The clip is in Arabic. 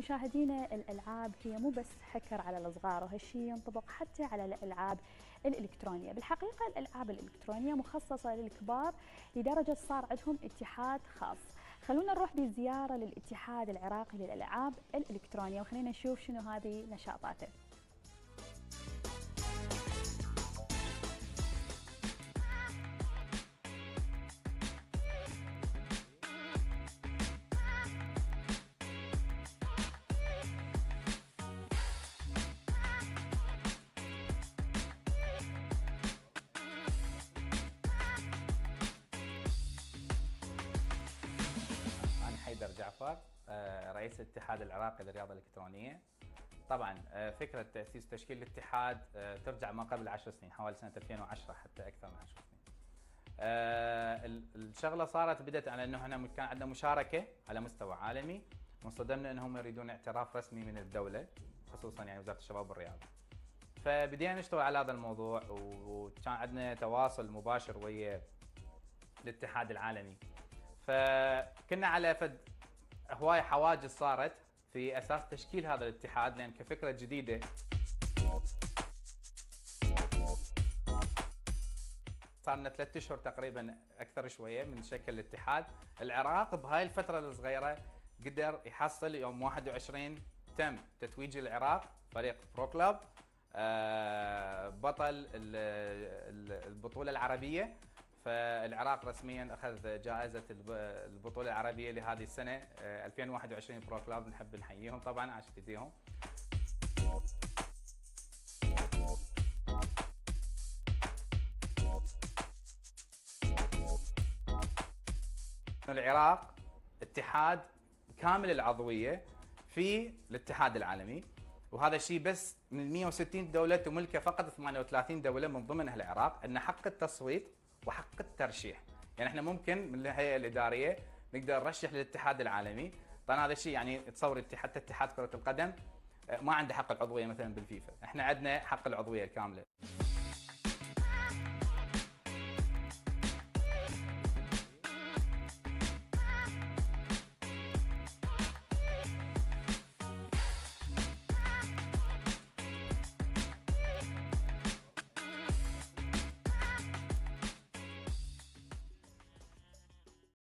مشاهدينا الألعاب هي مو بس حكر على الصغار وهالشيء ينطبق حتى على الألعاب الإلكترونية، بالحقيقة الألعاب الإلكترونية مخصصة للكبار لدرجة صار عندهم اتحاد خاص. خلونا نروح بزيارة للاتحاد العراقي للألعاب الإلكترونية وخلينا نشوف شنو هذه نشاطاته. رئيس الاتحاد العراقي للرياضة الإلكترونية. طبعا آه، فكرة تأسيس تشكيل الاتحاد آه، ترجع ما قبل 10 سنين حوالي سنة 2010 حتى أكثر من 10 سنين. آه، ال- الشغلة صارت بدأت على أنه إحنا كان عندنا مشاركة على مستوى عالمي وانصدمنا أنهم يريدون اعتراف رسمي من الدولة خصوصا يعني وزارة الشباب والرياضة. فبدينا نشتغل على هذا الموضوع وكان عندنا تواصل مباشر ويا الاتحاد العالمي. فكنا على فد هواي حواجز صارت في أساس تشكيل هذا الاتحاد لأن كفكرة جديدة. صار لنا ثلاثة أشهر تقريبا أكثر شوية من شكل الاتحاد، العراق بهاي الفترة الصغيرة قدر يحصل يوم 21 تم تتويج العراق فريق برو كلاب آه، بطل ال- ال- البطولة العربية. فالعراق رسميا أخذ جائزة الب- البطولة العربية لهذه السنة آه، 2021 برو كلاب نحب نحييهم طبعا عاشت ايديهم العراق اتحاد كامل العضوية في الاتحاد العالمي وهذا الشيء بس من 160 دولة تملكه فقط 38 دولة من ضمنها العراق أن حق التصويت وحق الترشيح. يعني إحنا ممكن من الهيئة الإدارية نقدر نرشح للاتحاد العالمي. طبعا هذا الشيء يعني تصور حتى اتحاد كرة القدم آه، ما عنده حق العضوية مثلا بالفيفا. إحنا عندنا حق العضوية الكامله